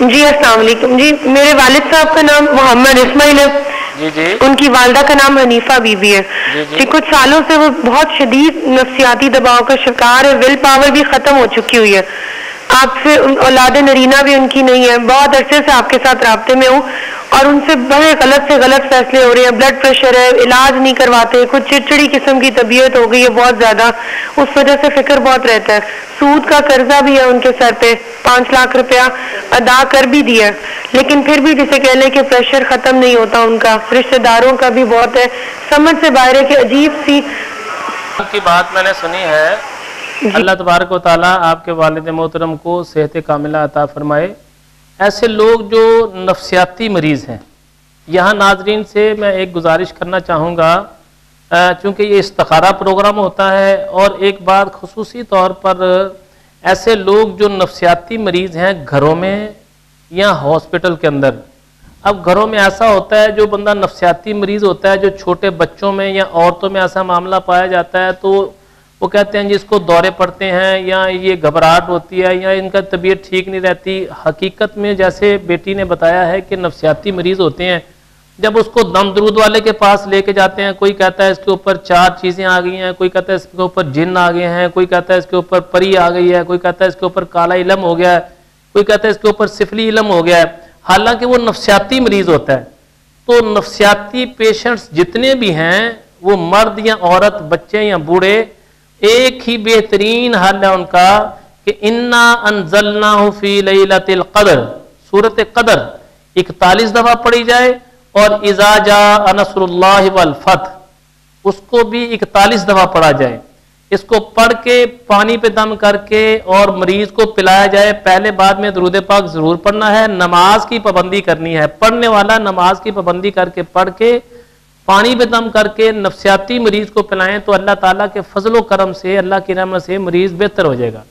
جی السلام علیکم۔ جی میرے والد صاحب کا نام محمد اسماعیل ہے۔ جی جی۔ ان کی والدہ کا نام حنیفہ بی بی ہے۔ جی، جی۔ جی کچھ سالوں سے وہ بہت شدید نفسیاتی دباؤ کا شکار ہے۔ ول پاور بھی ختم ہو چکی ہوئی ہے۔ آپ سے اولاد نرینہ بھی ان کی نہیں ہے۔ بہت عرصے سے آپ کے ساتھ رابطے میں ہوں۔ اور ان سے بڑے غلط سے غلط فیصلے ہو رہے ہیں بلڈ پریشر ہے علاج نہیں کرواتے کچھ چڑچڑی قسم کی طبیعت ہو گئی ہے بہت زیادہ اس وجہ سے فکر بہت رہتا ہے۔ سود کا قرضہ بھی ہے ان کے سر پہ پانچ لاکھ روپیہ ادا کر بھی دیا ہے۔ لیکن پھر بھی جسے کہہ لیں کہ پریشر ختم نہیں ہوتا ان کا رشتہ داروں کا بھی بہت ہے۔ سمجھ سے باہر ہے کہ عجیب سی کی بات میں نے سنی ہے۔ اللہ تبارک و تعالیٰ آپ کے والد محترم کو صحت کاملہ عطا فرمائے۔ ایسے لوگ جو نفسیاتی مریض ہیں۔ یہاں ناظرین سے میں ایک گزارش کرنا چاہوں گا چونکہ یہ استخارہ پروگرام ہوتا ہے اور ایک بات خصوصی طور پر ایسے لوگ جو نفسیاتی مریض ہیں گھروں میں یا ہاسپٹل کے اندر۔ اب گھروں میں ایسا ہوتا ہے جو بندہ نفسیاتی مریض ہوتا ہے، جو چھوٹے بچوں میں یا عورتوں میں ایسا معاملہ پایا جاتا ہے، تو وہ کہتے ہیں جس کو دورے پڑتے ہیں یا یہ گھبراہٹ ہوتی ہے یا ان کا طبیعت ٹھیک نہیں رہتی، حقیقت میں جیسے بیٹی نے بتایا ہے کہ نفسیاتی مریض ہوتے ہیں، جب اس کو دم درود والے کے پاس لے کے جاتے ہیں، کوئی کہتا ہے اس کے اوپر چار چیزیں آ گئی ہیں، کوئی کہتا ہے اس کے اوپر جن آ گئے ہیں، کوئی کہتا ہے اس کے اوپر پری آ گئی ہے، کوئی کہتا ہے اس کے اوپر کالا علم ہو گیا ہے، کوئی کہتا ہے اس کے اوپر سفلی علم ہو گیا ہے۔ حالانکہ وہ نفسیاتی مریض ہوتا ہے۔ تو نفسیاتی پیشنٹس جتنے بھی ہیں، وہ مرد یا عورت، بچے یا بوڑھے ایک ہی بہترین حل ہے ان کا کہ انا انزلنا فی لیلت القدر صورت قدر، اکتالیس دفعہ پڑھی جائے اور اذا جاء نصر اللہ والفتح، اس کو بھی اکتالیس دفعہ پڑھا جائے۔ اس کو پڑھ کے پانی پہ دم کر کے اور مریض کو پلایا جائے۔ پہلے بعد میں درود پاک ضرور پڑھنا ہے۔ نماز کی پابندی کرنی ہے۔ پڑھنے والا نماز کی پابندی کر کے پڑھ کے پانی پہ دم کر کے نفسیاتی مریض کو پلائیں تو اللہ تعالیٰ کے فضل و کرم سے، اللہ کی رحمت سے مریض بہتر ہو جائے گا۔